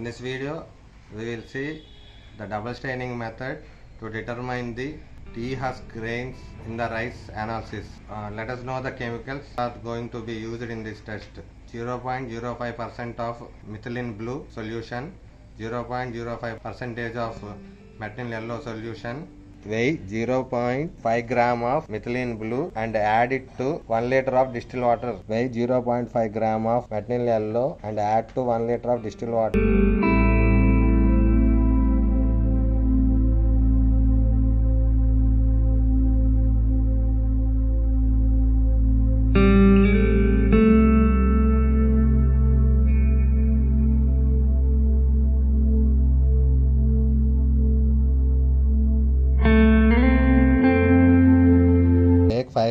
In this video, we will see the double staining method to determine the dehusk grains in the rice analysis. Uh, let us know the chemicals are going to be used in this test. 0.05% of methylene blue solution, 0.05% of metanil yellow solution, weigh 0.5 gram of methylene blue and add it to 1 liter of distilled water. Weigh 0.5 gram of metanil yellow and add to 1 liter of distilled water. Take 5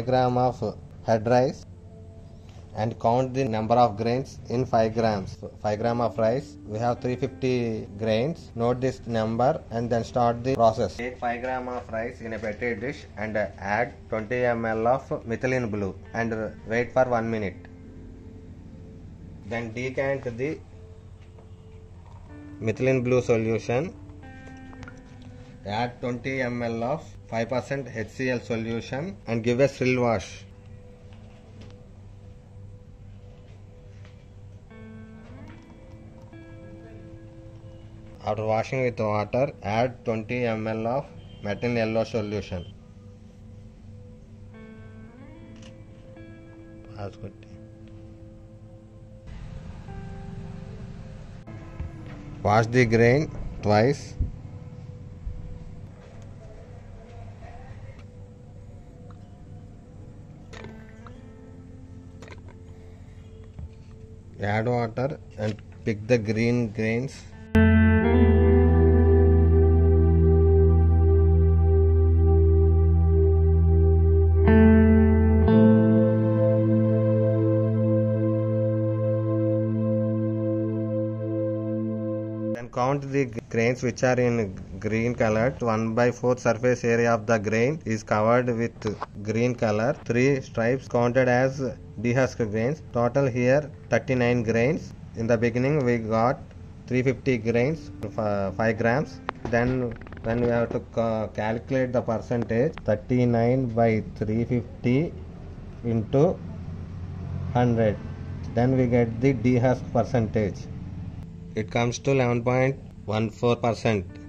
gram of head rice and count the number of grains in 5 grams. 5 gram of rice, we have 350 grains. Note this number and then start the process. Take 5 gram of rice in a petri dish and add 20 ml of methylene blue and wait for 1 minute. Then decant the methylene blue solution Add 20 ml of 5% HCl solution and give a shrill wash. After washing with water, add 20 ml of metanil yellow solution. That's good. Wash the grain twice add water and pick the green grains count the grains which are in green color. 1 by 4 surface area of the grain is covered with green color. 3 stripes counted as dehusked grains. Total here 39 grains. In the beginning we got 350 grains uh, 5 grams. Then when we have to calculate the percentage 39 by 350 into 100 then we get the dehusk percentage it comes to 11.14 percent